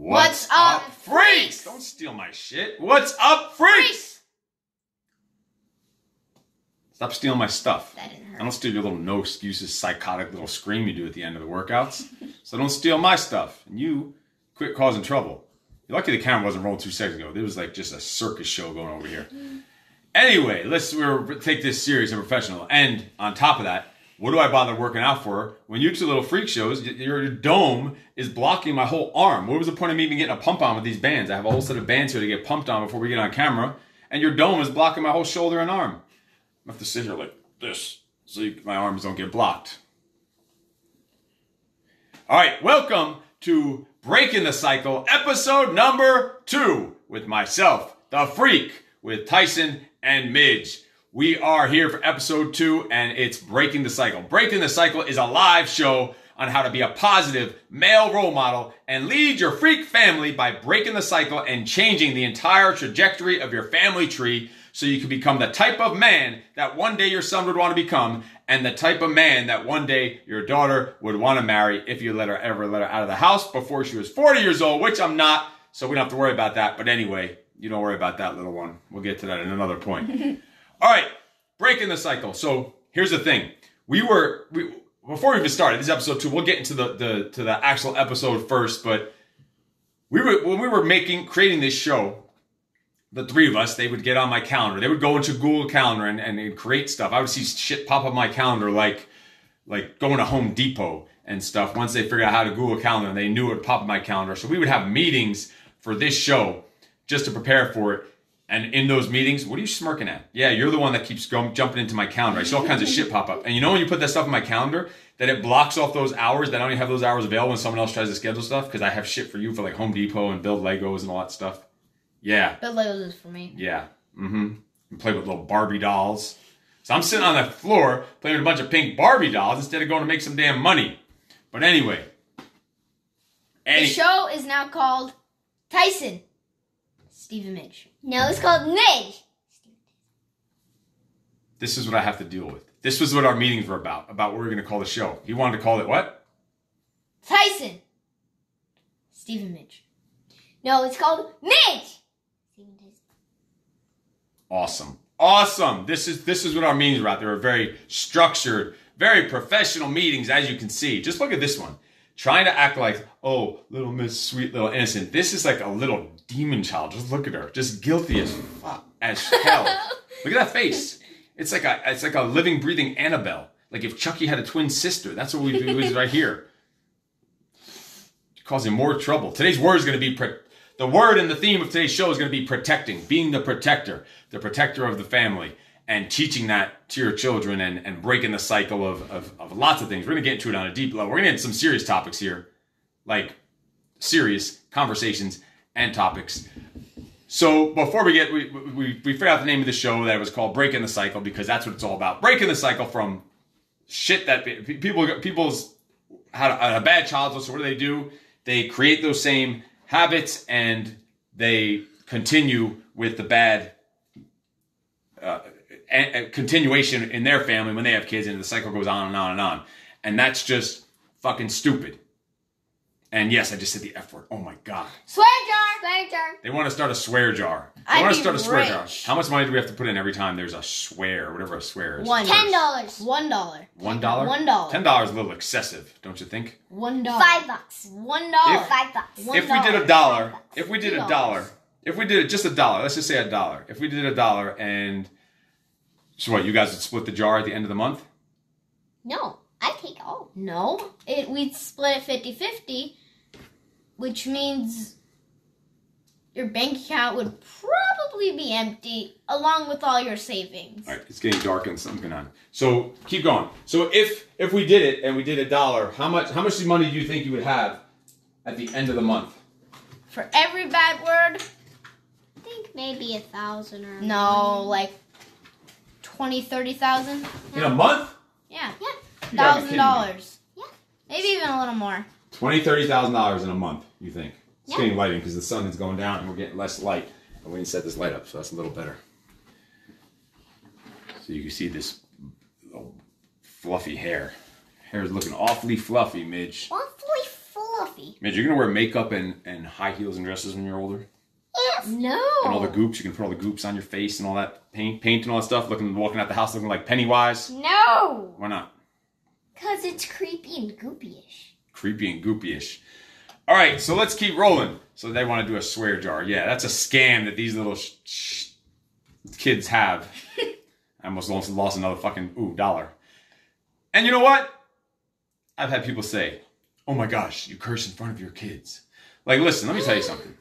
What's up, freaks? Don't steal my shit. What's up, freaks? Stop stealing my stuff. That didn't I don't steal your little no excuses, psychotic little scream you do at the end of the workouts. so don't steal my stuff. And you quit causing trouble. You're lucky the camera wasn't rolling two seconds ago. There was like just a circus show going over here. Anyway, let's we're, take this serious and professional. And on top of that, what do I bother working out for when you two little freak shows, your dome is blocking my whole arm? What was the point of me even getting a pump on with these bands? I have a whole set of bands here to get pumped on before we get on camera, and your dome is blocking my whole shoulder and arm. I have to sit here like this so you, my arms don't get blocked. All right, welcome to Breaking the Cycle, episode number two, with myself, the freak, with Tyson and Midge. We are here for episode two, and it's Breaking the Cycle. Breaking the Cycle is a live show on how to be a positive male role model and lead your freak family by breaking the cycle and changing the entire trajectory of your family tree so you can become the type of man that one day your son would want to become and the type of man that one day your daughter would want to marry if you let her ever let her out of the house before she was 40 years old, which I'm not, so we don't have to worry about that. But anyway, you don't worry about that little one. We'll get to that in another point. All right, breaking the cycle. So here's the thing: we were we before we even started this episode two. We'll get into the the to the actual episode first, but we were when we were making creating this show. The three of us, they would get on my calendar. They would go into Google Calendar and, and, create stuff. I would see shit pop up my calendar like like going to Home Depot and stuff. Once they figured out how to Google Calendar, they knew it would pop in my calendar. So we would have meetings for this show just to prepare for it. And in those meetings, what are you smirking at? Yeah, you're the one that keeps going, jumping into my calendar. I see all kinds of shit pop up. And you know when you put that stuff in my calendar, that it blocks off those hours, that I only have those hours available when someone else tries to schedule stuff because I have shit for you for like Home Depot and build Legos and all that stuff. Yeah, Build Legos is for me. yeah. Mm-hmm. And play with little Barbie dolls. So I'm sitting on the floor playing with a bunch of pink Barbie dolls instead of going to make some damn money. But anyway. The show is now called Tyson. Stephen Midge. No, it's called Midge. this is what I have to deal with. This was what our meetings were about, about what we are going to call the show. He wanted to call it what? Tyson. Stephen Midge. No, it's called Midge. Awesome. Awesome. This is this is what our meetings were about. They were very structured, very professional meetings, as you can see. Just look at this one. Trying to act like, oh, little Miss Sweet Little Innocent. This is like a little demon child. Just look at her. Just guilty as fuck as hell. look at that face. It's like a it's like a living, breathing Annabelle. Like if Chucky had a twin sister. That's what we do is right here. Causing more trouble. Today's word is going to be pro- the word and the theme of today's show is going to be protecting, being the protector, the protector of the family, and teaching that to your children and, and breaking the cycle of, of, of lots of things. We're going to get into it on a deep level. We're going to get into some serious topics here, like serious conversations and topics. So before we get, we, we, we figured out the name of the show that it was called Breaking the Cycle because that's what it's all about. Breaking the cycle from shit that pe- people, people's had a, a bad childhood. So what do they do? They create those same habits and they continue with the bad uh, a, a continuation in their family when they have kids, and the cycle goes on and on and on. And that's just fucking stupid. And yes, I just said the F word. Oh my god. Swear jar. Swear jar. They want to start a swear jar. They I'd want to start a swear jar. How much money do we have to put in every time there's a swear, whatever a swear is? One. Ten dollars. One dollar. One dollar? One dollar. Ten dollars is a little excessive, don't you think? One dollar. Five bucks. One dollar. Five bucks. One if we did a dollar. dollar, if we did a dollar, if we did just a dollar, let's just say a dollar. If we did a dollar and so what, you guys would split the jar at the end of the month? No, I take all. No, it we'd split it 50-50, which means your bank account would probably be empty along with all your savings. All right, it's getting dark and something's going on. So keep going. So if if we did it and we did a dollar, how much how much money do you think you would have at the end of the month? For every bad word, I think maybe a thousand or no, like 20, 30,000. In a month? Yeah. Yeah. You gotta be Thousand kidding me. dollars. Yeah. Maybe even a little more. Twenty, thirty thousand dollars in a month, you think? It's Yeah. getting lighting because the sun is going down and we're getting less light. And we can set this light up, so that's a little better. So you can see this fluffy hair. Hair is looking awfully fluffy, Midge. Awfully fluffy. Midge, you're gonna wear makeup and, and high heels and dresses when you're older? Yes. No. And all the goops, you can put all the goops on your face and all that paint paint and all that stuff, looking walking out the house looking like Pennywise. No. Why not? Because it's creepy and goopy-ish. Creepy and goopy-ish. All right, so let's keep rolling. So they want to do a swear jar. Yeah, that's a scam that these little sh- sh- kids have. I almost lost, lost another fucking ooh dollar. And you know what? I've had people say, "Oh my gosh, you curse in front of your kids." Like, listen, let me tell you something.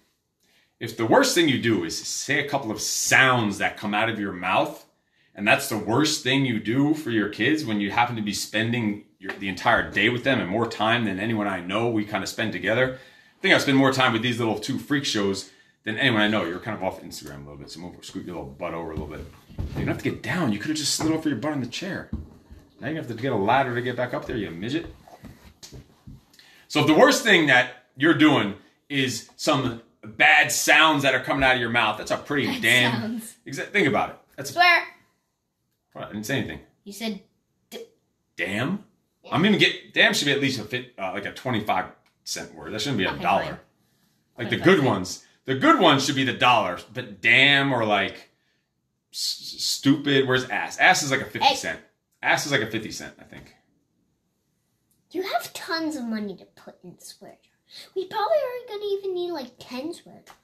If the worst thing you do is say a couple of sounds that come out of your mouth, and that's the worst thing you do for your kids when you happen to be spending your, the entire day with them and more time than anyone I know we kind of spend together. I think I spend more time with these little two freak shows than anyone I know. You're kind of off Instagram a little bit, so move, scoot your little butt over a little bit. You don't have to get down. You could have just slid over your butt in the chair. Now you have to get a ladder to get back up there, you midget. So if the worst thing that you're doing is some bad sounds that are coming out of your mouth, that's a pretty Bad damn. sounds. Exa- think about it. That's Swear. what, I didn't say anything. You said Damn. I'm gonna get damn should be at least a fit, uh, like a 25 cent word. That shouldn't be a Okay, dollar. fine. Like the good ones. The good ones should be the dollar. But damn or like s- stupid. Where's ass? Ass is like a 50 Hey. cent. Ass is like a 50 cent, I think. You have tons of money to put in swear. We probably aren't gonna even need like ten swear jars.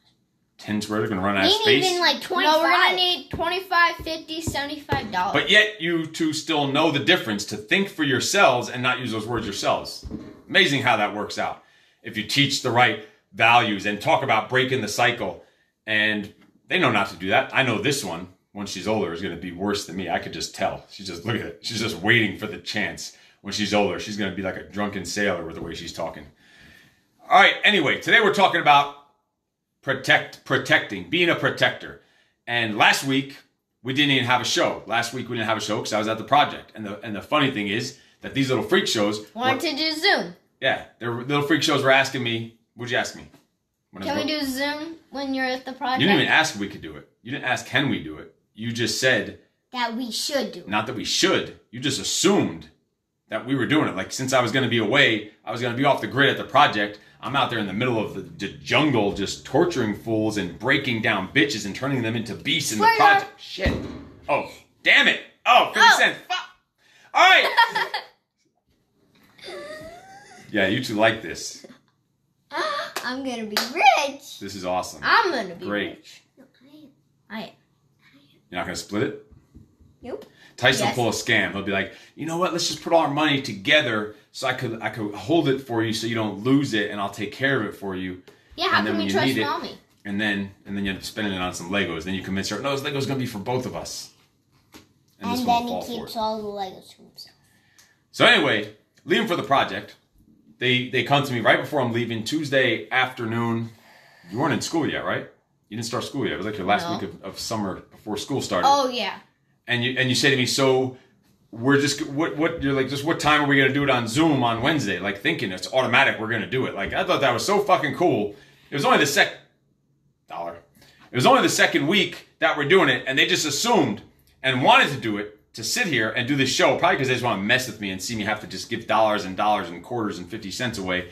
10 swear are gonna run out of Maybe space. even like twenty-five. no. We're gonna need 25 50 75 dollars. But yet you two still know the difference to think for yourselves and not use those words yourselves. Amazing how that works out. If you teach the right values and talk about breaking the cycle, and they know not to do that. I know this one, when she's older, is going to be worse than me. I could just tell. She's just, look at it. She's just waiting for the chance. When she's older, she's going to be like a drunken sailor with the way she's talking. All right, anyway, today we're talking about protect protecting, being a protector. And last week we didn't even have a show. Last week we didn't have a show because I was at the project. And the and the funny thing is that these little freak shows, wanted to do Zoom. yeah, their little freak shows were asking me. What'd you ask me? When Can we do Zoom when you're at the project? You didn't even ask if we could do it. You didn't ask can we do it. You just said that we should do. not that we should. You just assumed that we were doing it. Like since I was going to be away, I was going to be off the grid at the project. I'm out there in the middle of the, the jungle, just torturing fools and breaking down bitches and turning them into beasts in the project. Shit. Oh, damn it. Oh, 50 Oh. cents. Fuck. All right. yeah, you two like this. I'm gonna be rich. This is awesome. I'm gonna be Great. rich. I You're not going to split it? Nope. Tyson Yes. will pull a scam. He'll be like, you know what? Let's just put all our money together so I could I could hold it for you so you don't lose it, and I'll take care of it for you. yeah. How And then can we you trust need it- mommy? And then and then you end up spending it on some Legos. Then you convince her, no, this Lego's gonna be for both of us. And, one then he keeps all the Legos to himself. So anyway, leaving for the project. They they come to me right before I'm leaving Tuesday afternoon. You weren't in school yet, right? You didn't start school yet. It was like your last No. week of, of summer before school started. Oh yeah. And you and you say to me, so we're just what what you're like just what time are we gonna do it on Zoom on Wednesday? Like thinking it's automatic we're gonna do it. Like I thought that was so fucking cool. It was only the sec dollar. It was only the second week that we're doing it, and they just assumed and wanted to do it to sit here and do this show, probably because they just want to mess with me and see me have to just give dollars and dollars and quarters and fifty cents away.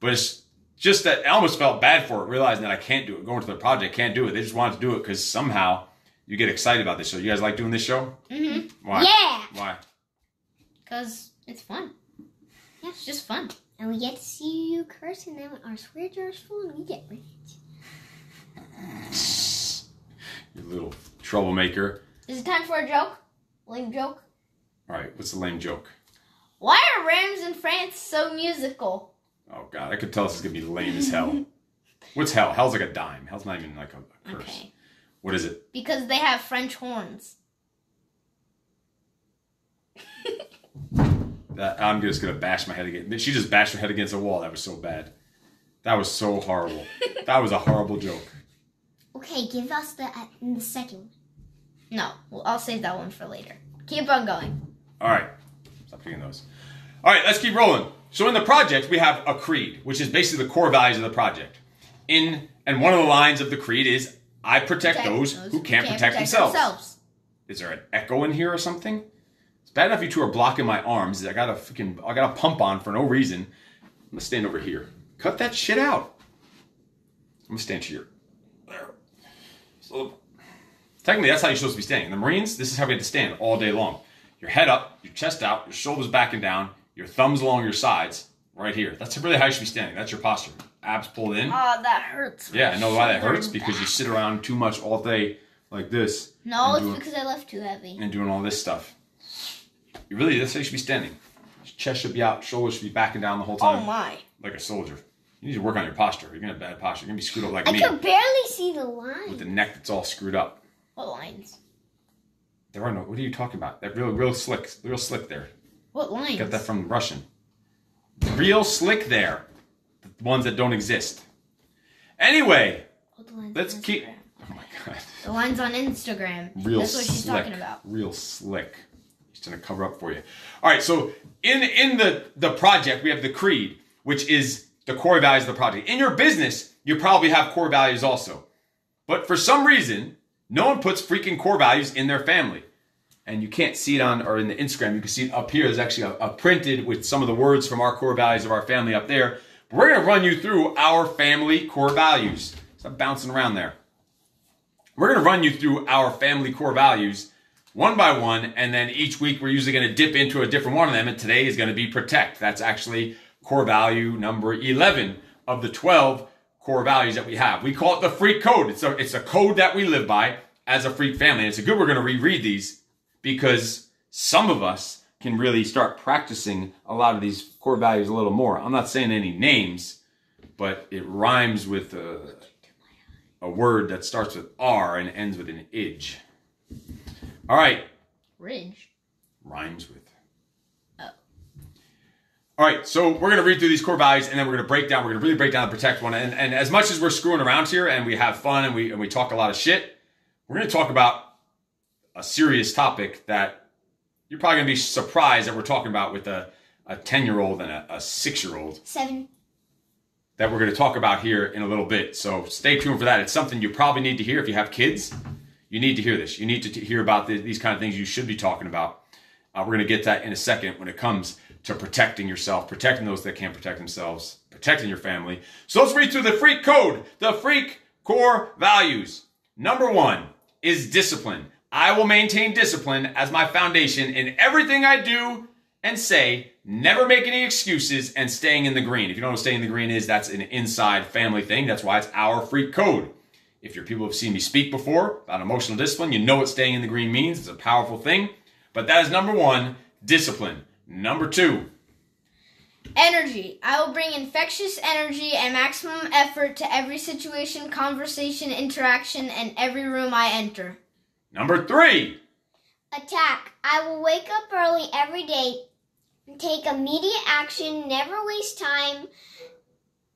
But it's just that I almost felt bad for it, realizing that I can't do it. Going to the project, can't do it. They just wanted to do it because somehow you get excited about this show. You guys like doing this show? Mm-hmm. Why? Yeah. Why? Cause it's fun. Yeah, it's just fun. And we get to see you curse, and then our swear jar's full, and we get rich. You little troublemaker. Is it time for a joke? Lame joke. All right, what's the lame joke? Why are Rams in France so musical? Oh God, I could tell this is gonna be lame as hell. What's hell? Hell's like a dime. Hell's not even like a, a curse. Okay. What is it? Because they have French horns. That, I'm just gonna bash my head against. She just bashed her head against a wall. That was so bad. That was so horrible. that was a horrible joke. Okay, give us the uh, the second. No, well, I'll save that one for later. Keep on going. All right, stop doing those. All right, let's keep rolling. So in the project, we have a creed, which is basically the core values of the project. In and one of the lines of the creed is, "I protect, those, who can't, protect, themselves. Is there an echo in here or something? It's bad enough you two are blocking my arms. I got a freaking I got a pump on for no reason. I'm gonna stand over here Cut that shit out. I'm gonna stand here. There. So, technically, that's how you're supposed to be standing. In the Marines, this is how we have to stand all day long. Your head up, your chest out, your shoulders back and down, your thumbs along your sides, right here. That's really how you should be standing. That's your posture. Abs pulled in. Oh, that hurts. Yeah, I know why that hurts because you sit around too much all day like this No, it's do it. because I left too heavy. and doing all this stuff. You really, that's how you should be standing. Chest should be out, shoulders should be backing down the whole time. Oh my. like a soldier. You need to work on your posture. You're gonna have bad posture. You're gonna be screwed up like I me could barely see the line. with the neck that's all screwed up. What lines? There are no. What are you talking about? That real, real slick, real slick there. What lines? Got that from Russian. Real slick there. Ones that don't exist. Anyway, let's keep. Oh my god. The lines on Instagram. real That's what she's slick, talking about. Real slick. He's gonna cover up for you. All right, so in in the the project we have the creed, which is the core values of the project. In your business, you probably have core values also, but for some reason, no one puts freaking core values in their family. And you can't see it on or in the Instagram. You can see it up here. There's actually a, a printed with some of the words from our core values of our family up there. We're gonna run you through our family core values. Stop bouncing around there. We're going to run you through our family core values one by one, and then each week we're usually going to dip into a different one of them. And today is going to be protect. That's actually core value number 11 of the 12 core values that we have. We call it the freak code. It's a, it's a code that we live by as a freak family. And It's a good we're going to reread these because some of us can really start practicing a lot of these core values a little more. I'm not saying any names, but it rhymes with uh, a word that starts with R and ends with an idge. All right, Ridge. rhymes with. Oh. All right, so we're going to read through these core values and then we're going to break down, we're going to really break down the protect one. And, and as much as we're screwing around here and we have fun and we, and we talk a lot of shit, we're going to talk about a serious topic that you're probably going to be surprised that we're talking about with a, a 10 year old and a, a six year old Seven. that we're going to talk about here in a little bit. So stay tuned for that. It's something you probably need to hear if you have kids. You need to hear this. You need to t- hear about the, these kind of things you should be talking about. Uh, we're going to get that in a second when it comes to protecting yourself, protecting those that can't protect themselves, protecting your family. So let's read through the freak code, the freak core values. Number one is discipline. I will maintain discipline as my foundation in everything I do and say, never make any excuses and staying in the green. If you don't know what staying in the green is, that's an inside family thing. That's why it's our freak code. If your people have seen me speak before about emotional discipline, you know what staying in the green means. It's a powerful thing. But that is number one, discipline. Number two, Energy. I will bring infectious energy and maximum effort to every situation, conversation, interaction, and every room I enter. Number three, Attack. I will wake up early every day, take immediate action, never waste time,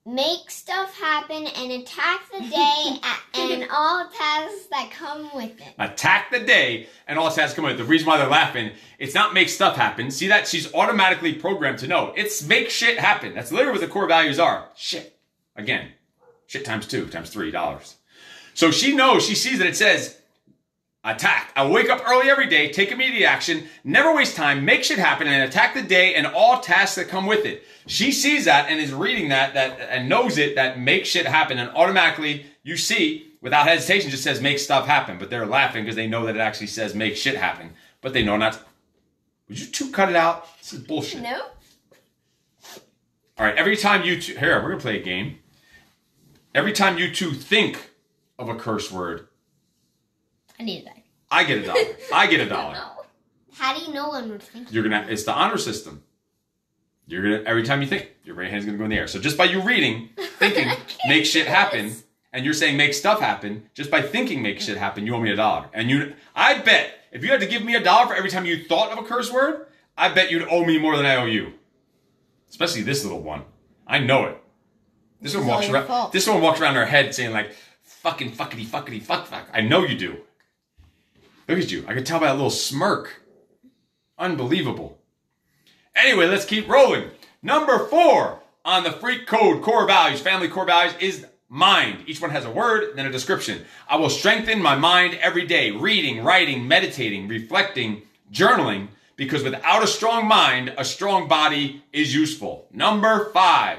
make stuff happen, and attack the day and all tasks that come with it. attack the day, and all has come with. It. The reason why they're laughing, it's not make stuff happen. See that? She's automatically programmed to know. It's make shit happen. That's literally what the core values are. Shit. Again, shit times two, times three dollars. So she knows, she sees that it says attack. I wake up early every day, take immediate action, never waste time, make shit happen, and attack the day and all tasks that come with it. She sees that and is reading that, that and knows it that make shit happen, and automatically you see without hesitation just says make stuff happen. But they're laughing because they know that it actually says make shit happen. But they know not. Would you two cut it out? This is bullshit. No? All right, every time you two, here, we're gonna play a game. Every time you two think of a curse word, I need a dollar. I get a dollar. I get a dollar. How do you know when we're thinking? You're gonna. It's the honor system. You're gonna every time you think, your right hand's gonna go in the air. So just by you reading, thinking, make shit happen, and you're saying make stuff happen, just by thinking make shit happen, you owe me a dollar. And you, I bet if you had to give me a dollar for every time you thought of a curse word, I bet you'd owe me more than I owe you. Especially this little one. I know it. This one walks around. fault. This one walks around her head saying like, "Fucking fuckity fuckity fuck fuck." I know you do. Look at you. I can tell by that little smirk. Unbelievable. Anyway, let's keep rolling. Number four on the freak code core values, family core values is mind. Each one has a word, then a description. I will strengthen my mind every day, reading, writing, meditating, reflecting, journaling, because without a strong mind, a strong body is useful. Number five.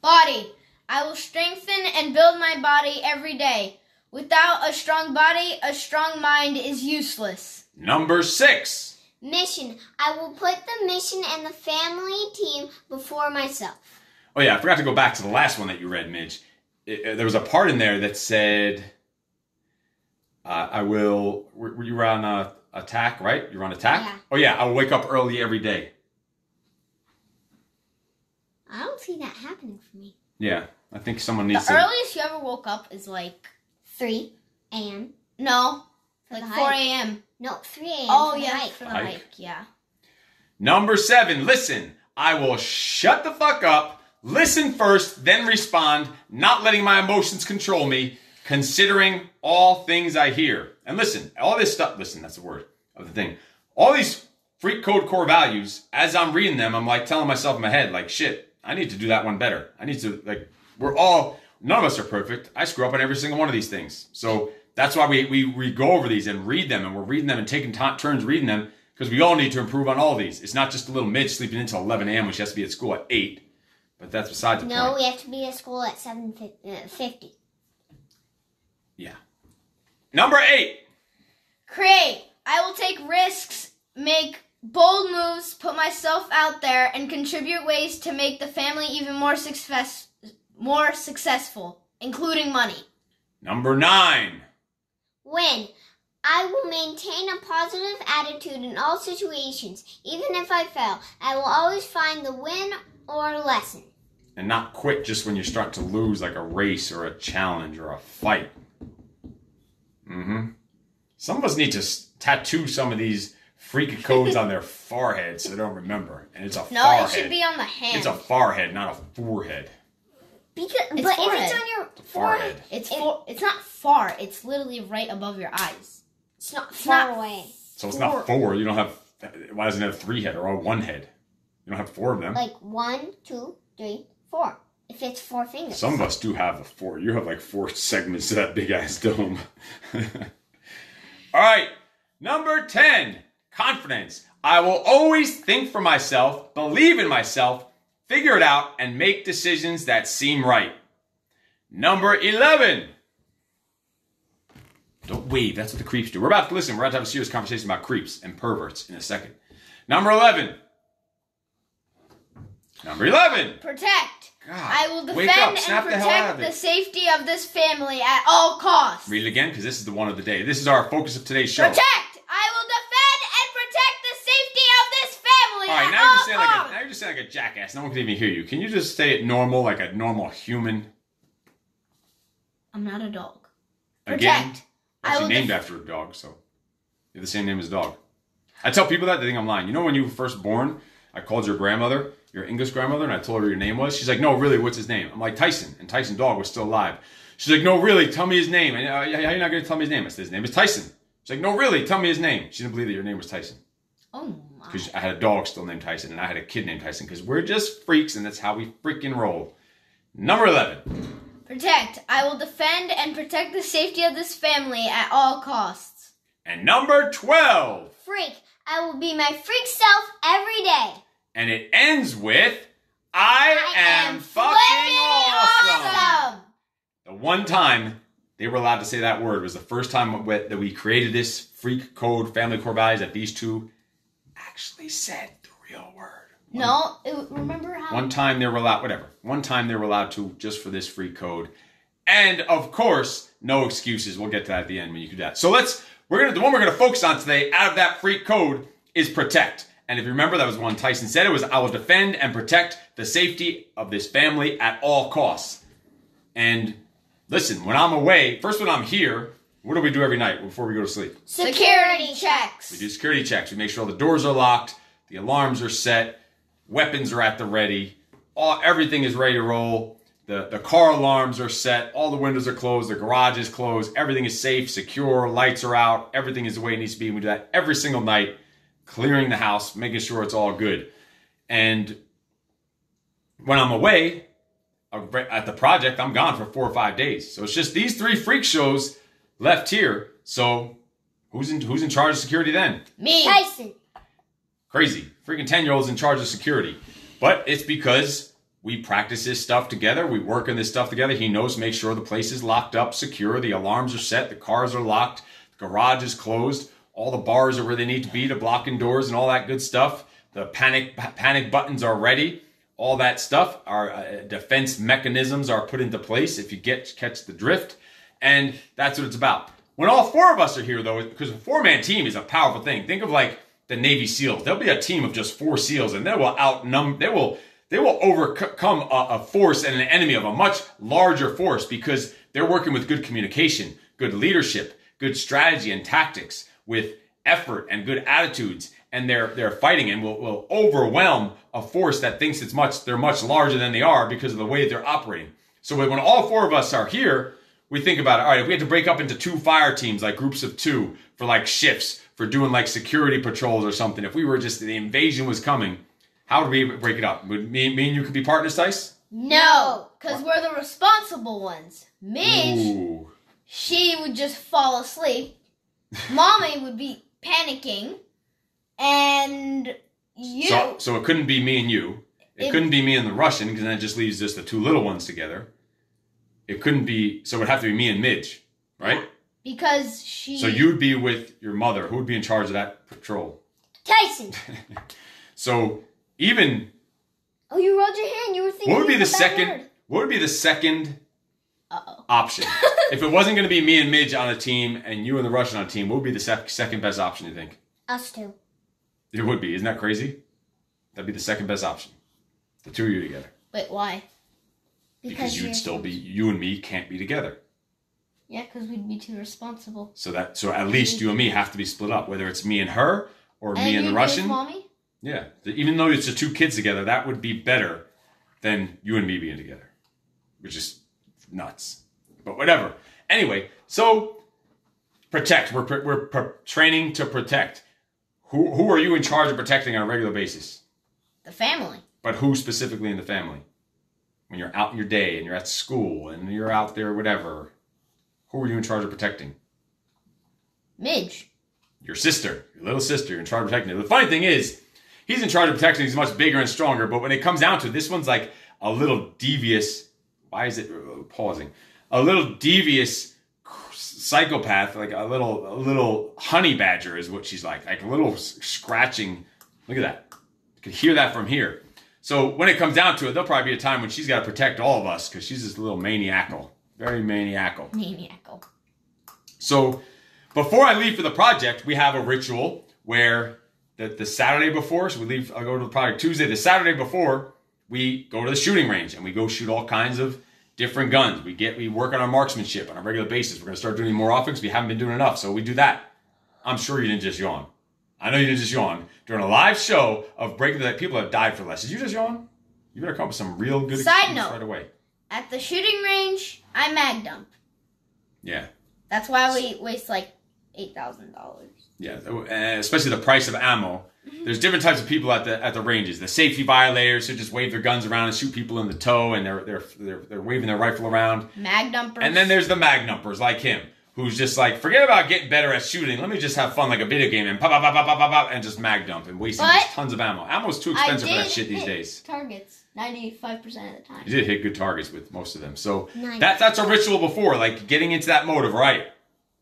Body. I will strengthen and build my body every day. Without a strong body, a strong mind is useless. Number six. Mission. I will put the mission and the family team before myself. Oh yeah, I forgot to go back to the last one that you read, Midge. It- uh, there was a part in there that said, uh, "I will." Were, were you on uh, attack? Right? You're on attack. Yeah. Oh yeah, I will wake up early every day. I don't see that happening for me. Yeah, I think someone The needs to. The earliest you ever woke up is like 3 a.m. no, for like 4 a.m. No, 3 a.m. Oh for the yeah, hike. for the Hike. hike. Yeah. Number seven. Listen. I will shut the fuck up. Listen first, then respond. Not letting my emotions control me. Considering all things I hear. And listen, all this stuff. Listen, that's the word of the thing. All these freak code core values. As I'm reading them, I'm like telling myself in my head, like, shit. I need to do that one better. I need to like. We're all. None of us are perfect. I screw up on every single one of these things. So that's why we we, we go over these and read them, and we're reading them and taking ti turns reading them because we all need to improve on all these. It's not just a little midge sleeping until 11 a.m. when she has to be at school at 8. But that's beside the No, point. we have to be at school at 7.50. Uh, yeah. Number 8. Create. I will take risks, make bold moves, put myself out there, and contribute ways to make the family even more success more successful, including money. Number 9. Win. I will maintain a positive attitude in all situations. Even if I fail, I will always find the win or lesson. And not quit just when you start to lose like a race or a challenge or a fight. Mm-hmm. Some of us need to s- tattoo some of these freak codes on their forehead so they don't remember. And it's a No, forehead. it should be on the hand. It's a forehead, not a forehead. Because, It's but if it's on your Forehead. forehead, It's It- for, it's not far. It's literally right above your eyes. it's not It's far not away. So it's not four. You don't have. Why doesn't it have three head or all one head? You don't have four of them. Like one, two, three, four. If it's four fingers. Some of us do have the four. You have like four segments of that big ass dome. all right. Number 10 confidence. I will always think for myself, believe in myself, figure it out, and make decisions that seem right. Number 11. Don't wave. That's what the creeps do. We're about to listen. We're about to have a serious conversation about creeps and perverts in a second. Number 11. Number 11. Protect. God, I will defend and Snap the hell out of protect the safety of this family at all costs. Read it again because this is the one of the day. This is our focus of today's show. Protect. I will defend and protect the safety of this family All right, at now you're all just saying like a, now you're just saying like a jackass. No one can even hear you. Can you just say it normal, like a normal human? I'm not a dog. Again, Protect. I actually named def- after a dog, so you have the same name as a dog. I tell people that they think I'm lying. You know when you were first born, I called your grandmother, your English grandmother, and I told her your name was. She's like, "No, really, what's his name?" I'm like, "Tyson," and Tyson dog was still alive. She's like, "No, really, tell me his name." And uh, how you not going to tell me his name? I said, "His name is Tyson." She's like, "No, really, tell me his name." She didn't believe that your name was Tyson. Oh. Because I had a dog still named Tyson and I had a kid named Tyson because we're just freaks and that's how we freaking roll. Number 11. Protect. I will defend and protect the safety of this family at all costs. And number 12. Freak. I will be my freak self every day. And it ends with I, am, fucking awesome. awesome. The one time they were allowed to say that word was the first time that we created this freak code, family core values that these two actually said the real word. One No, it, remember how One time they were allowed, whatever. One time they were allowed to just for this freak code. And of course, no excuses. We'll get to that at the end when you do that. So let's, we're going to, the one we're going to focus on today out of that freak code is protect. And if you remember, that was one Tyson said it was, I will defend and protect the safety of this family at all costs. And listen, when I'm away, first when I'm here, what do we do every night before we go to sleep? security checks. We do security checks. We make sure all the doors are locked, the alarms are set, weapons are at the ready, all everything is ready to roll. The the car alarms are set, all the windows are closed, the garage is closed, everything is safe, secure, lights are out, everything is the way it needs to be. We do that every single night, clearing the house, making sure it's all good. And when I'm away at the project, I'm gone for four or five days. So it's just these three freak shows left here. So who's in who's in charge of security then? Me. Tyson. Crazy. Freaking 10 year olds in charge of security. But it's because we practice this stuff together. We work on this stuff together. He knows to make sure the place is locked up, secure, the alarms are set, the cars are locked, the garage is closed, all the bars are where they need to be to block indoors and all that good stuff. The panic panic buttons are ready. All that stuff, our uh, defense mechanisms are put into place if you get catch the drift, and that's what it's about. When all four of us are here, though, because a four man team is a powerful thing. Think of like the Navy SEALs. There'll be a team of just four SEALs, and they will outnumber. They will they will overcome a, a force and an enemy of a much larger force because they're working with good communication, good leadership, good strategy and tactics, with effort and good attitudes, and they're they're fighting and will, will overwhelm a force that thinks it's much they're much larger than they are because of the way they're operating. So when all four of us are here, we think about it. All right, if we had to break up into two fire teams, like groups of two, for like shifts, for doing like security patrols or something. If we were just the invasion was coming, how would we break it up? Would me, me and you could be partners, Dice? No, because we're the responsible ones. Midge, Ooh. she would just fall asleep. Mommy would be panicking. And you. So, so it couldn't be me and you. It, It- couldn't be me and the Russian because then it just leaves just the two little ones together. It couldn't be. So it would have to be me and Midge, right? because she. So you'd be with your mother. Who would be in charge of that patrol? Tyson. So even Oh, you rolled your hand. You were thinking. what would be the second? word. What would be the second Uh oh. option if it wasn't going to be me and Midge on a team and you and the Russian on a team? What would be the sec- second best option? You think Us two. it would be? Isn't that crazy? That'd be the second best option. The two of you together Wait, why? Because, you'd still be you and me can't be together. Yeah, because we'd be too responsible. So that so at least you and me have to be split up, whether it's me and her or me and the Russian. Mommy? Yeah, even though it's the two kids together, that would be better than you and me being together, which is nuts. But whatever. Anyway, so protect. We're we're training to protect. Who who are you in charge of protecting on a regular basis? The family. But who specifically in the family? When you're out in your day and you're at school and you're out there, whatever. Who are you in charge of protecting? Midge. your sister, your little sister, you're in charge of protecting her. The funny thing is, he's in charge of protecting. He's much bigger and stronger. But when it comes down to it, this one's like a little devious. Why is it uh, pausing? A little devious psychopath, like a little, a little honey badger, is what she's like. Like a little scratching. Look at that. You can hear that from here. So when it comes down to it, there'll probably be a time when she's got to protect all of us because she's this little maniacal, very maniacal. Maniacal. So before I leave for the project, we have a ritual where the, the Saturday before, so we leave, I go to the project Tuesday, the Saturday before, we go to the shooting range and we go shoot all kinds of different guns. We get, we work on our marksmanship on a regular basis. We're going to start doing more often because we haven't been doing enough. So we do that. I'm sure you didn't just yawn. I know you didn't just yawn. During a live show of breaking the, people have died for less. Did you just yawn? You better come up with some real good Side excuse note. right away. At the shooting range, I mag dump. Yeah. That's why we waste like eight thousand dollars. Yeah, uh, especially the price of ammo. There's different types of people at the at the ranges. The safety violators who just wave their guns around and shoot people in the toe, and they're they're they're, they're waving their rifle around. Mag dumpers. And then there's the mag numpers like him, who's just like, forget about getting better at shooting. Let me just have fun like a video game and pop pop pop pop pop pop, pop and just mag dump and wasting But just tons of ammo. Ammo's too expensive for that shit these hit days. Targets ninety five percent of the time. You did hit good targets with most of them. So Nice. that that's a ritual before, like getting into that mode of right.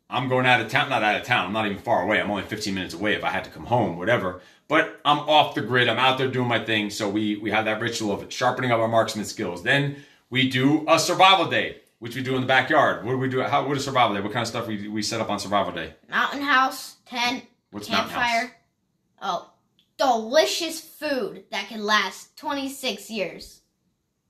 I'm going out of town, not out of town. I'm not even far away. I'm only 15 minutes away if I had to come home, whatever. But I'm off the grid. I'm out there doing my thing. So we we have that ritual of sharpening up our marksman skills. Then we do a survival day, which we do in the backyard. What do we do? How what is survival day? What kind of stuff we we set up on survival day? Mountain house, tent, What's campfire. Oh, delicious food that can last twenty six years.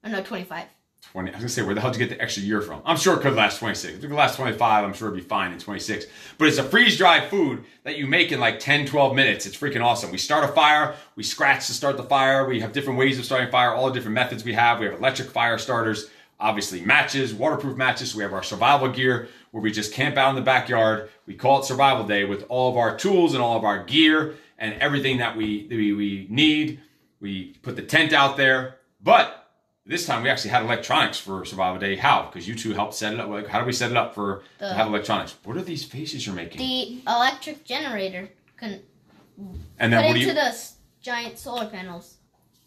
Oh no, twenty five. 20. I was gonna say, where the hell did you get the extra year from? I'm sure it could last 26. If it could last 25, I'm sure it'd be fine in 26. But it's a freeze dried food that you make in like 10, 12 minutes. It's freaking awesome. We start a fire, we scratch to start the fire. We have different ways of starting fire, all the different methods we have. We have electric fire starters, obviously matches, waterproof matches. So we have our survival gear where we just camp out in the backyard. We call it survival day with all of our tools and all of our gear and everything that we, that we, we need. We put the tent out there. But this time we actually had electronics for Survival Day. How? Because you two helped set it up. Like, how do we set it up for to have electronics? What are these faces you're making? The electric generator can and put then what do into you? the giant solar panels.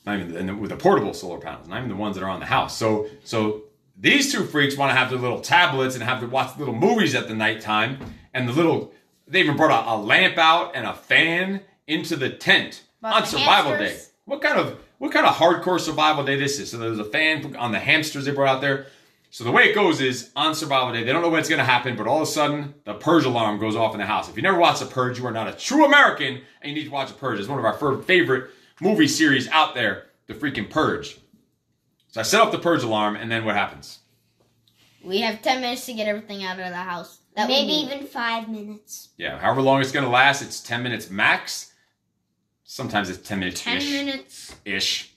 not even and with the portable solar panels, not even the ones that are on the house. So so these two freaks want to have their little tablets and have to watch little movies at the nighttime, and the little they even brought a, a lamp out and a fan into the tent About on the survival hamsters? day. What kind of what kind of hardcore survival day this is? So there's a fan on the hamsters they brought out there. So the way it goes is on survival day, they don't know what's going to happen, but all of a sudden the purge alarm goes off in the house. If you never watched the purge, you are not a true American, and you need to watch the purge. It's one of our favorite movie series out there, the freaking purge. So I set up the purge alarm, and then what happens? We have 10 minutes to get everything out of the house. That Maybe even five minutes. Yeah, however long it's going to last, it's 10 minutes max. Sometimes it's 10 minutes 10 minutes Ish.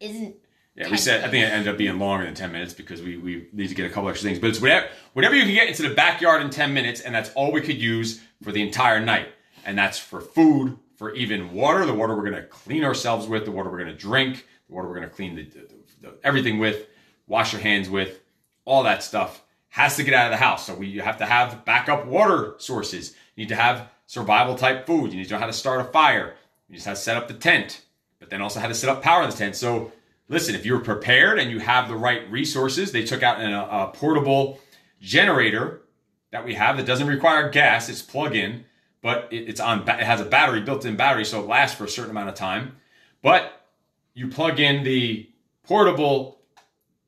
isn't. Yeah, we said I think it ended up being longer than ten minutes because we, we need to get a couple extra things. But it's whatever whatever you can get into the backyard in ten minutes, and that's all we could use for the entire night. And that's for food, for even water, the water we're gonna clean ourselves with, the water we're gonna drink, the water we're gonna clean the, the, the- everything with, wash your hands with, all that stuff has to get out of the house. So we have to have backup water sources. You need to have survival type food. You need to know how to start a fire. You just have to set up the tent, but then also how to set up power in the tent. So listen, if you're prepared and you have the right resources, they took out an, a, a portable generator that we have that doesn't require gas. It's plug in, but it, it's on. It has a battery, built-in battery, so it lasts for a certain amount of time. But you plug in the portable,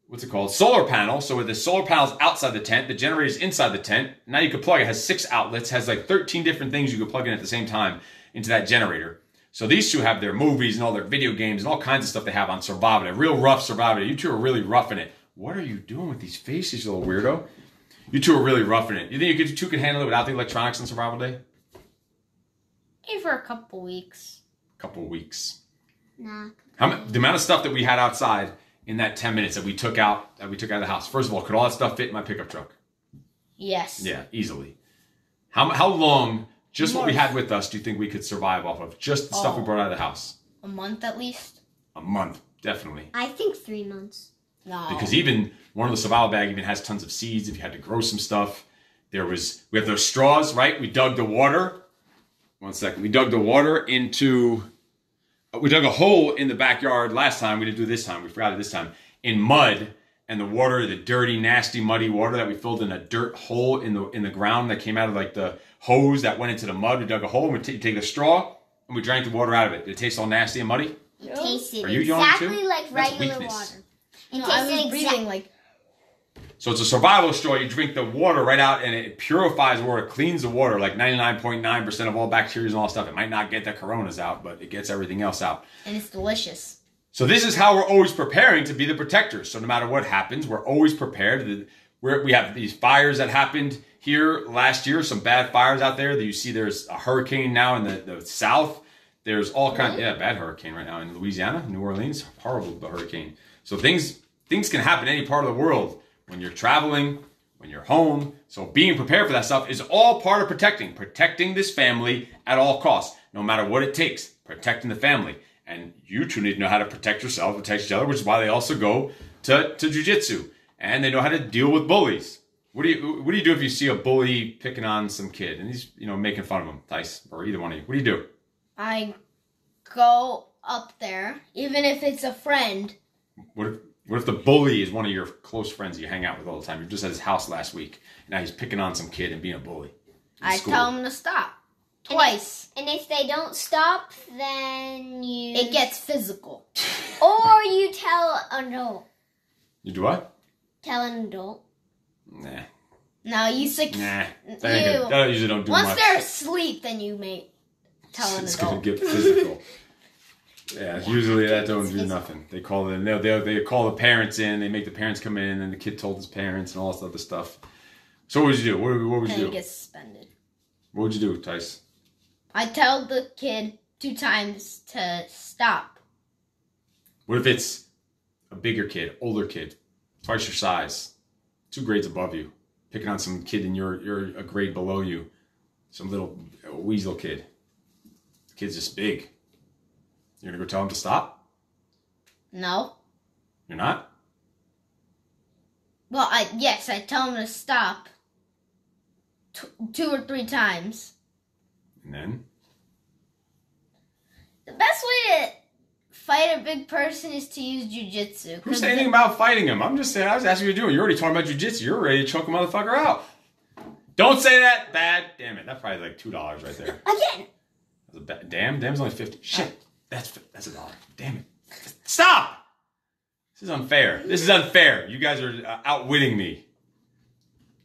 what's it called, solar panel. So with the solar panels outside the tent, the generator is inside the tent. Now you can plug it. Has six outlets. Has like 13 different things you can plug in at the same time into that generator. So these two have their movies and all their video games and all kinds of stuff they have on Survivor. Day. Real rough Survivor. Day. You two are really roughing it. What are you doing with these faces, you little weirdo? You two are really roughing it. You think you could, two could handle it without the electronics on Survival Day? Maybe for a couple weeks. couple weeks. Nah. How ma- the amount of stuff that we had outside in that 10 minutes that we took out that we took out of the house. First of all, could all that stuff fit in my pickup truck? Yes. Yeah, easily. How how long just what we had with us do you think we could survive off of? Just the stuff we Oh. brought out of the house. A month at least? A month, definitely. I think three months. No. Because even one of the survival bag even has tons of seeds if you had to grow some stuff. There was we have those straws, right? We dug the water. One second. We dug the water into we dug a hole in the backyard last time. We didn't do it this time. We forgot it this time. In mud and the water, the dirty, nasty, muddy water that we filled in a dirt hole in the in the ground that came out of like the hose that went into the mud. We dug a hole and we t- take a straw and we drank the water out of it. Did it taste all nasty and muddy? It tasted Are you yawning exactly too? like That's regular weakness. water. It no, I was tasted breathing exact- like So it's a survival straw. You drink the water right out, and it purifies the water, cleans the water, like 99.9% of all bacteria and all stuff. It might not get the coronas out, but it gets everything else out. and it's delicious. So this is how we're always preparing to be the protectors. So no matter what happens, we're always prepared. We're, we have these fires that happened here last year, some bad fires out there. That you see, there's a hurricane now in the, the south. There's all kind, yeah, bad hurricane right now in Louisiana, New Orleans, horrible hurricane. So things things can happen any part of the world when you're traveling, when you're home. So being prepared for that stuff is all part of protecting, protecting this family at all costs, no matter what it takes, protecting the family. And you two need to know how to protect yourself, protect each other, which is why they also go to, to jujitsu. And they know how to deal with bullies. What do you what do you do if you see a bully picking on some kid and he's you know making fun of him, Tice, or either one of you? What do you do? I go up there, even if it's a friend. What if what if the bully is one of your close friends you hang out with all the time? You're just at his house last week, and now he's picking on some kid and being a bully. I school. tell him to stop. Twice. And if they don't stop, then you. It gets physical. Or you tell an adult. You do what? Tell an adult. Nah, No, you sick. nah. That, ain't good. You. that usually don't do Once much. they're asleep, then you may tell an it's gonna get physical. yeah, usually that don't do nothing. They call it. They, they they call the parents in. They make the parents come in, and the kid told his parents and all this other stuff. So what would you do? What, what would you do? get suspended. What would you do, Tice? I tell the kid two times to stop. What if it's a bigger kid, older kid, twice your size, two grades above you, picking on some kid and you're you're a grade below you, some little weasel kid. The kid's just big. You're gonna go tell him to stop? No. You're not? Well, I yes, I tell him to stop. T- two or three times. And then The best way to fight a big person is to use jujitsu. Who's saying anything about fighting him? I'm just saying, I was asking you to do it. You're already talking about jujitsu. You're ready to choke a motherfucker out. Don't say that. Bad. Damn it. That's probably like $2 right there. Again. That's a Damn. Damn's only 50 Shit. That's that's a dollar. Damn it. Stop! This is unfair. This is unfair. You guys are uh, outwitting me.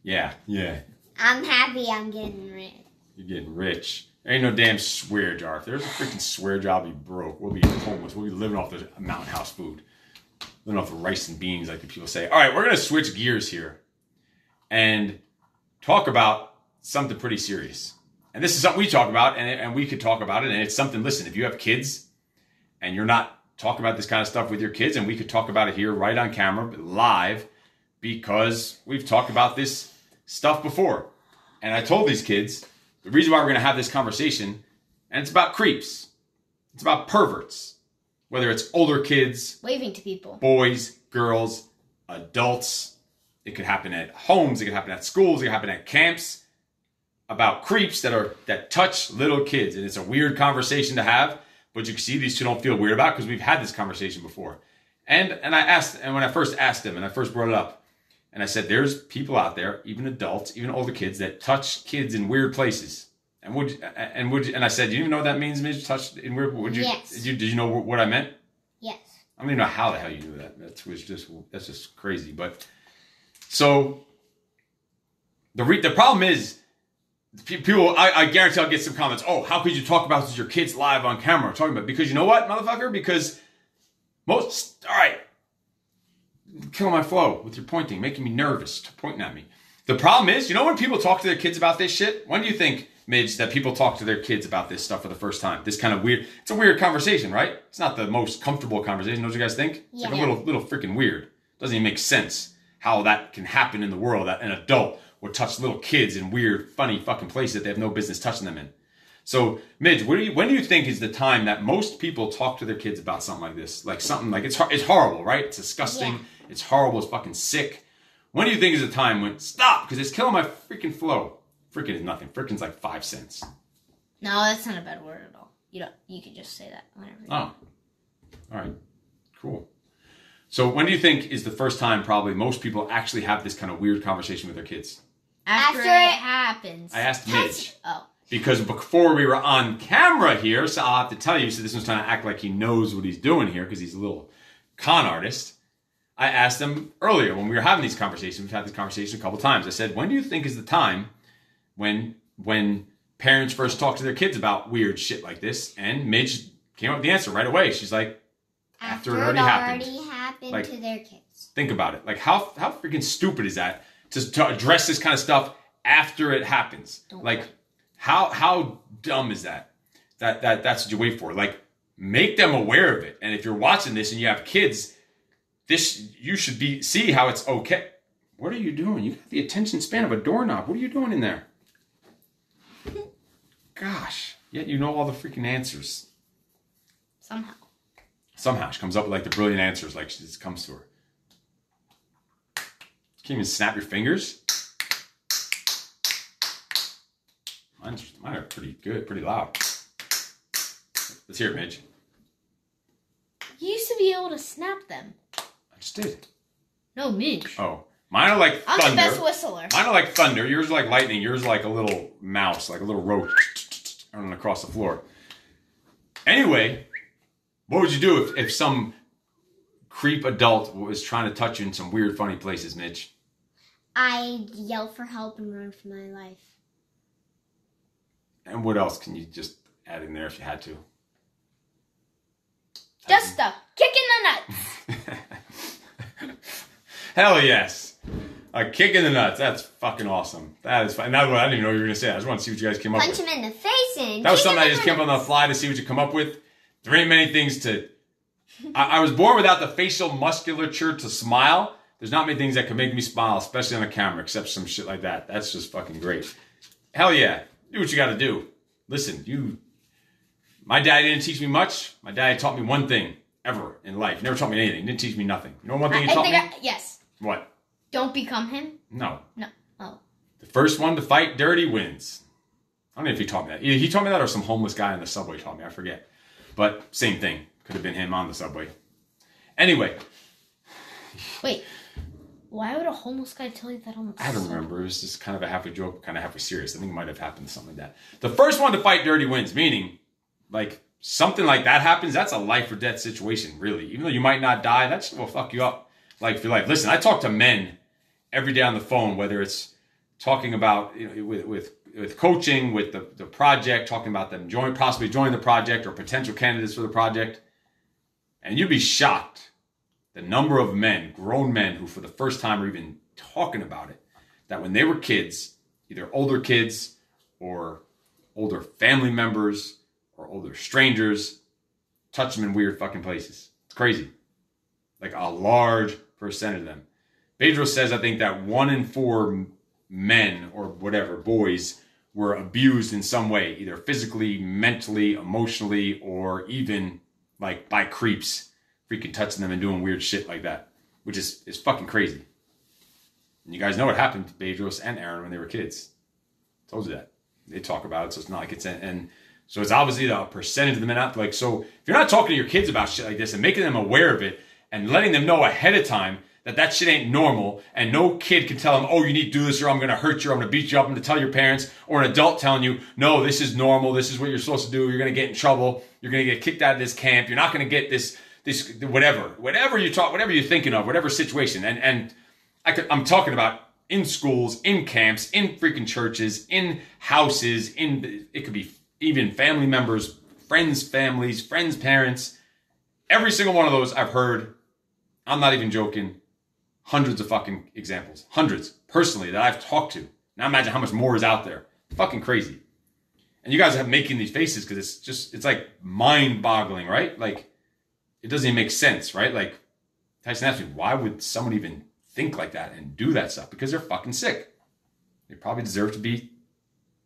Yeah, yeah. I'm happy I'm getting rich. You're getting rich. There ain't no damn swear jar. If there's a freaking swear jar, I'll be broke. We'll be homeless. We'll be living off the mountain house food. Living off the rice and beans, like the people say. All right, we're going to switch gears here and talk about something pretty serious. And this is something we talk about, and, and we could talk about it. And it's something, listen, if you have kids and you're not talking about this kind of stuff with your kids, and we could talk about it here right on camera, live, because we've talked about this stuff before. And I told these kids the reason why we're going to have this conversation, and it's about creeps, it's about perverts, whether it's older kids, Waving to people. boys, girls, adults. It could happen at homes, it could happen at schools, it could happen at camps. About creeps that are that touch little kids, and it's a weird conversation to have. But you can see these two don't feel weird about because we've had this conversation before. And and I asked, and when I first asked them, and I first brought it up, and I said, "There's people out there, even adults, even older kids, that touch kids in weird places." And would and would and I said, "Do you even know what that means, Midge? Touch in weird? Would you? Yes. Did you, did you know what I meant? Yes. I don't even know how the hell you knew that. That was just that's just crazy. But so the re- the problem is people. I, I guarantee I'll get some comments. Oh, how could you talk about this your kids live on camera? Talking about because you know what, motherfucker? Because most all right, kill my flow with your pointing, making me nervous, to pointing at me. The problem is, you know, when people talk to their kids about this shit, when do you think, Midge, that people talk to their kids about this stuff for the first time? This kind of weird. It's a weird conversation, right? It's not the most comfortable conversation. Don't you guys think? It's like a Yeah. little, little freaking weird. Doesn't even make sense how that can happen in the world. That an adult would touch little kids in weird, funny fucking places that they have no business touching them in. So, Midge, what do you, when do you think is the time that most people talk to their kids about something like this? Like something like it's it's horrible, right? It's disgusting. Yeah. It's horrible. It's fucking sick. When do you think is the time when stop? Because it's killing my freaking flow. Freaking is nothing. Freaking's like five cents. No, that's not a bad word at all. You don't. You could just say that whenever. Oh, all right, cool. So when do you think is the first time probably most people actually have this kind of weird conversation with their kids? After, After it it- happens. I asked Midge. oh, because before we were on camera here, so I'll have to tell you, so this one's trying to act like he knows what he's doing here because he's a little con artist. I asked him earlier when we were having these conversations. We've had this conversation a couple times. I said, "When do you think is the time when when parents first talk to their kids about weird shit like this?" And Midge came up with the answer right away. She's like, After it already happened. already happened Like- to their kids. "Think about it. Like how how freaking stupid is that to, to address this kind of stuff after it happens? Like how how dumb is that? That that that's what you wait for. Like make them aware of it. And if you're watching this and you have kids, this you should be see how it's okay. What are you doing? You got the attention span of a doorknob. What are you doing in there? Gosh, yet you know all the freaking answers. somehow. Somehow she comes up with like the brilliant answers, like she just comes to her. You can't even snap your fingers. Mine's, mine are pretty good, pretty loud. Let's hear it, Midge. You used to be able to snap them. I just did. No, Midge. Oh, mine are like thunder. I'm the best whistler. Mine are like thunder. Yours are like lightning. Yours are like a little mouse, like a little roach running across the floor. Anyway, what would you do if, if some creep adult was trying to touch you in some weird, funny places, Mitch? I yell for help and run for my life. And what else can you just add in there if you had to? Just a kick in the nuts. Hell yes. A kick in the nuts. That's fucking awesome. That is fun. Now, I didn't even know what you were going to say. I just want to see what you guys came up with. Punch him in the face and That was kick something I just in came up on the fly to see what you come up with. There ain't many things to. I, I was born without the facial musculature to smile. There's not many things that can make me smile, especially on a camera, except some shit like that. That's just fucking great. Hell yeah. Do what you got to do. Listen, you. My dad didn't teach me much. My dad taught me one thing ever in life. Never taught me anything. Didn't teach me nothing. You know one thing he I taught think me? I, yes. What? Don't become him. No. No. Oh. The first one to fight dirty wins. I don't know if he taught me that. Either he taught me that or some homeless guy in the subway taught me. I forget. But same thing. Could have been him on the subway. Anyway, Wait, why would a homeless guy tell you that on the I don't remember. It was just kind of a halfway joke, kind of halfway serious. I think it might have happened something like that. The first one to fight dirty wins, meaning like something like that happens, that's a life or death situation, really. Even though you might not die, that shit will fuck you up like for life. Listen, I talk to men every day on the phone, whether it's talking about you know, with with with coaching, with the, the project, talking about them join possibly joining the project or potential candidates for the project. And you'd be shocked the number of men, grown men, who for the first time are even talking about it, that when they were kids, either older kids or older family members or older strangers, touch them in weird fucking places. It's crazy. Like a large percentage of them. Bedros says, I think that one in four men or whatever, boys, were abused in some way, either physically, mentally, emotionally, or even like by creeps freaking touching them and doing weird shit like that, which is, is fucking crazy. And you guys know what happened to Bedros and Aaron when they were kids. Told you that. They talk about it, so it's not like it's and so it's obviously a percentage of the men out like so if you're not talking to your kids about shit like this and making them aware of it and letting them know ahead of time that that shit ain't normal and no kid can tell them oh you need to do this or i'm gonna hurt you i'm gonna beat you up i'm gonna tell your parents or an adult telling you no this is normal this is what you're supposed to do you're gonna get in trouble you're gonna get kicked out of this camp you're not gonna get this this whatever whatever you talk whatever you're thinking of whatever situation and and I could, i'm talking about in schools in camps in freaking churches in houses in it could be even family members friends families friends parents. Every single one of those i've heard. I'm not even joking hundreds of fucking examples. Hundreds personally that i've talked to. Now imagine how much more is out there. Fucking crazy. And you guys have making these faces because it's just it's like mind boggling right? Like it doesn't even make sense right? Like tyson asked me why would someone even think like that and do that stuff? Because they're fucking sick. They probably deserve to be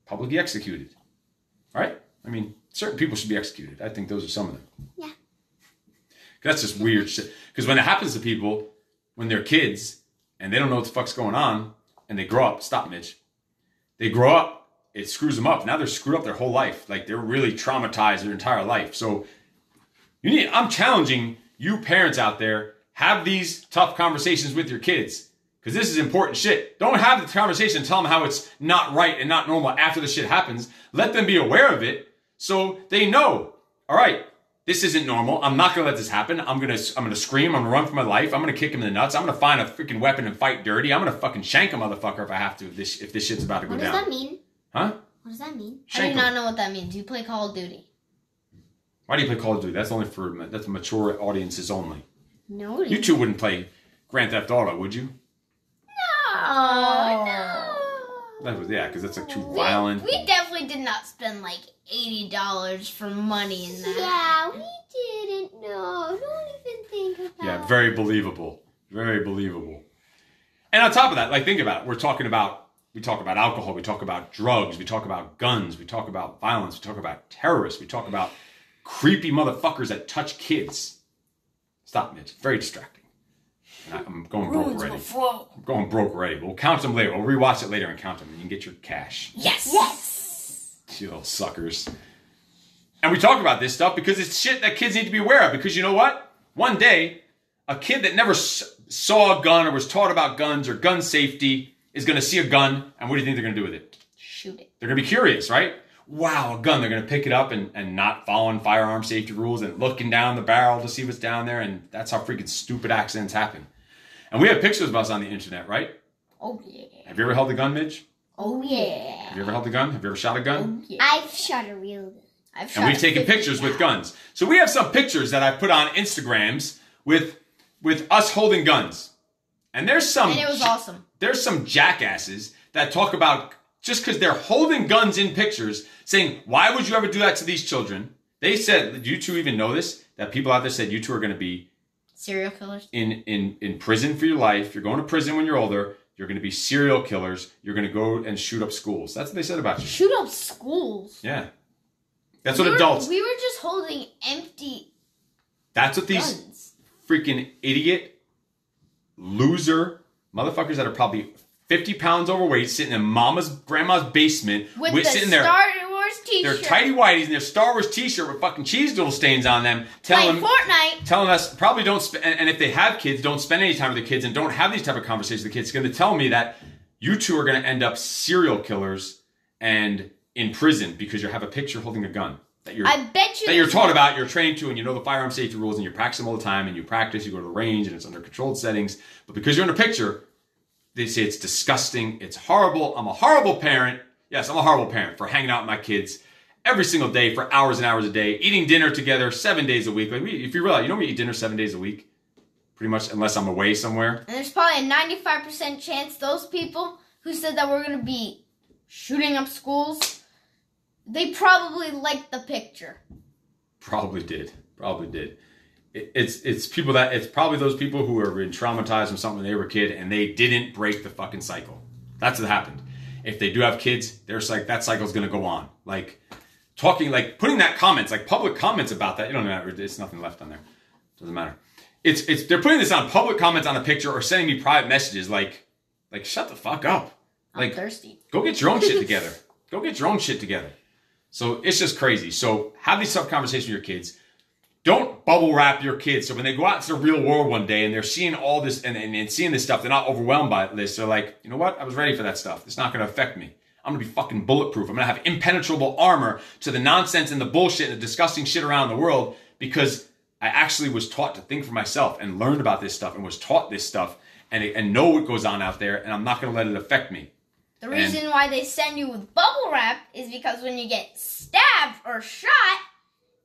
publicly executed right? I mean certain people should be executed. I think those are some of them. Yeah. that's just weird shit. Because when it happens to people when they're kids and they don't know what the fuck's going on and they grow up. Stop mitch. They grow up it screws them up. Now they're screwed up their whole life. Like they're really traumatized their entire life. So you need i'm challenging you parents out there have these tough conversations with your kids. Because this is important shit. Don't have the conversation and tell them how it's not right and not normal after the shit happens. Let them be aware of it so they know. All right this isn't normal. I'm not gonna let this happen. I'm gonna I'm gonna scream. I'm gonna run for my life. I'm gonna kick him in the nuts. I'm gonna find a freaking weapon and fight dirty. I'm gonna fucking shank a motherfucker if I have to. If this if this shit's about to go What does down, that mean? huh? What does that mean? I do you Shank 'em. not know what that means? You play Call of Duty. Why do you play Call of Duty? That's only for that's mature audiences only. No. You two wouldn't play Grand Theft Auto, would you? Oh, no. That was yeah, because that's like too violent. We definitely did not spend like eighty dollars for money in that. Yeah, we didn't know. Don't even think about Yeah, very believable. Very believable. And on top of that, like think about it. We're talking about we talk about alcohol, we talk about drugs, we talk about guns, we talk about violence, we talk about terrorists, we talk about creepy motherfuckers that touch kids. Stop, Mitch. Very distracting. And I, I'm going broke already. I'm going broke already. But we'll count them later. We'll rewatch it later and count them, and you can get your cash. Yes. Yes. You little suckers. And we talk about this stuff because it's shit that kids need to be aware of. Because you know what? One day, a kid that never saw a gun or was taught about guns or gun safety is going to see a gun, and what do you think they're going to do with it? Shoot it. They're going to be curious, right? Wow, a gun. They're going to pick it up and, and not following firearm safety rules and looking down the barrel to see what's down there. And that's how freaking stupid accidents happen. And we have pictures of us on the internet, right? Oh yeah. Have you ever held a gun, Midge? Oh yeah. Have you ever held a gun? Have you ever shot a gun? Oh yeah. I've shot a real gun. I've shot and we've it taken 50 pictures with guns. So we have some pictures that I put on Instagrams with with us holding guns. And there's some And it was awesome. there's some jackasses that talk about just because they're holding guns in pictures, saying, "Why would you ever do that to these children?" They said, "Do you two even know this? That people out there said you two are going to be Serial killers. in in in prison for your life. You're going to prison when you're older. You're going to be serial killers. You're going to go and shoot up schools." That's what they said about you. Shoot up schools. Yeah, that's we what were, adults. We were just holding empty That's what these guns. freaking idiot, loser motherfuckers that are probably 50 pounds overweight sitting in mama's grandma's basement With with the sitting there Wars t-shirt. tidy whities and their Star Wars T-shirt with fucking cheese doodle stains on them, telling them, Fortnite. telling us probably don't. Sp- and, and if they have kids, don't spend any time with their kids and don't have these type of conversations with the kids. It's going to tell me that you two are going to end up serial killers and in prison because you have a picture holding a gun that you're I bet you that you're taught about, you're trained to, and you know the firearm safety rules, and you practice them all the time, and you practice, you go to the range, and it's under controlled settings. But because you're in a picture, they say it's disgusting, it's horrible. I'm a horrible parent. Yes, I'm a horrible parent for hanging out with my kids every single day for hours and hours a day, eating dinner together seven days a week. Like, we, if you realize, you know, we eat dinner seven days a week, pretty much, unless I'm away somewhere. And there's probably a 95% chance those people who said that we're going to be shooting up schools, they probably liked the picture. Probably did. Probably did. It, it's it's people that it's probably those people who have been traumatized from something when they were a kid and they didn't break the fucking cycle. That's what happened. If they do have kids, there's like that cycle's gonna go on. Like talking, like putting that comments, like public comments about that. You don't know. It's nothing left on there. Doesn't matter. It's it's they're putting this on public comments on a picture or sending me private messages like like shut the fuck up. I'm Like thirsty. Go get your own shit together. Go get your own shit together. So it's just crazy. So have these tough conversations with your kids. Don't bubble wrap your kids. So when they go out into the real world one day and they're seeing all this and, and, and seeing this stuff, they're not overwhelmed by this. They're like, you know what? I was ready for that stuff. It's not going to affect me. I'm going to be fucking bulletproof. I'm going to have impenetrable armor to the nonsense and the bullshit and the disgusting shit around the world because I actually was taught to think for myself and learned about this stuff and was taught this stuff and, and know what goes on out there. And I'm not going to let it affect me. The reason why they send you with bubble wrap is because when you get stabbed or shot,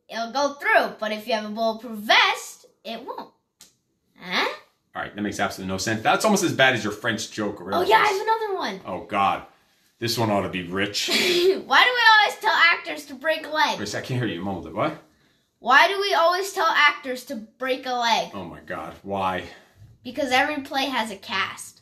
it'll go through. But if you have a bulletproof vest, it won't. Huh? All right, that makes absolutely no sense. That's almost as bad as your French joke. Or Oh yeah, I have another one. Oh God, this one ought to be rich. Why do we always tell actors to break a leg? Wait, I can't hear you. Mold it. What? Why do we always tell actors to break a leg? Oh my God, why? Because every play has a cast.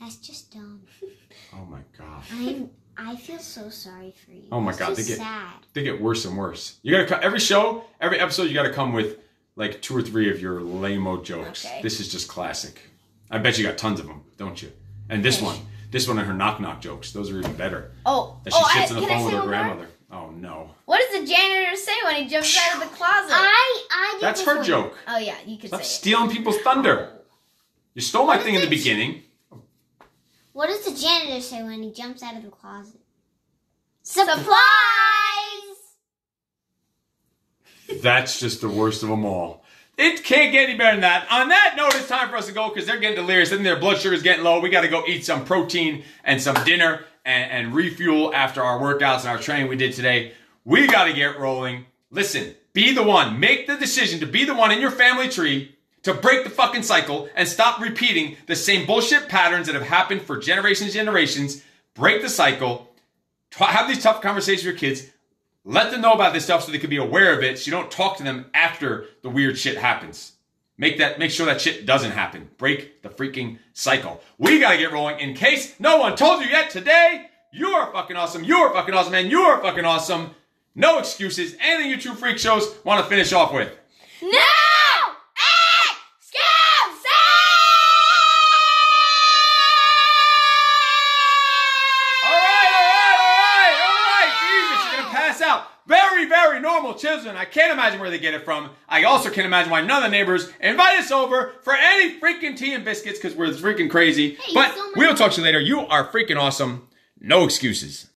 That's just dumb. Oh my God. I'm. I feel so sorry for you. Oh my It's God, just they get- sad. They get worse and worse. You gotta co- every show, every episode, you gotta come with like two or three of your lame-o jokes. Okay. This is just classic. I bet you got tons of them, don't you? And this Okay. one, this one and her knock knock jokes. Those are even better. Oh, That she oh, sits I, on the can phone with her one more? grandmother. Oh no, What does the janitor say when he jumps out of the closet? I. I. Did that's her one. joke. oh yeah, you could Stop say it. stealing people's thunder. You stole my What thing in the it? beginning. What does the janitor say when he jumps out of the closet? Supplies. That's just the worst of them all. It can't get any better than that. On that note, it's time for us to go because they're getting delirious. and their blood sugar's getting low. We got to go eat some protein and some dinner and, and refuel after our workouts and our training we did today. We got to get rolling. Listen, be the one. Make the decision to be the one in your family tree to break the fucking cycle and stop repeating the same bullshit patterns that have happened for generations and generations. Break the cycle. Have these tough conversations with your kids. Let them know about this stuff so they can be aware of it. So you don't talk to them after the weird shit happens. Make that, make sure that shit doesn't happen. Break the freaking cycle. We gotta get rolling. In case no one told you yet today, you are fucking awesome. You are fucking awesome, man. you are fucking awesome. No excuses. Anything you two freak shows want to finish off with? No Very, normal children. I can't imagine where they get it from. I also can't imagine why none of the neighbors invite us over for any freaking tea and biscuits because we're freaking crazy. Hey, but my we'll talk to you later. You are freaking awesome. No excuses.